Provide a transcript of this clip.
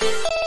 Bye.